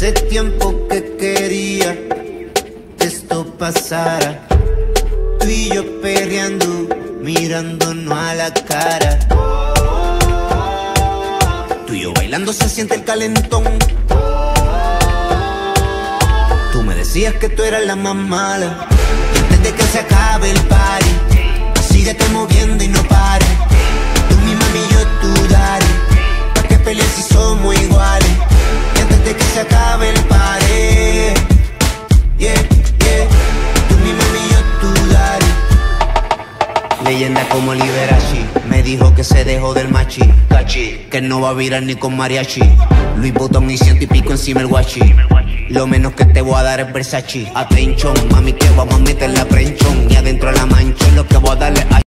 Hace tiempo que quería que esto pasara. Tú y yo perreando, mirándonos a la cara. Tú y yo bailando se siente el calentón. Tú me decías que tú eras la más mala. Y antes de que se acabe el party, Leyenda como Liberace. Me dijo que se dejó del machi. Cachi. Que no va a virar ni con mariachi. Luis Botón y ciento y pico encima el guachi. Lo menos que te voy a dar es Versace. Atención, mami, que vamos a meter la prenchón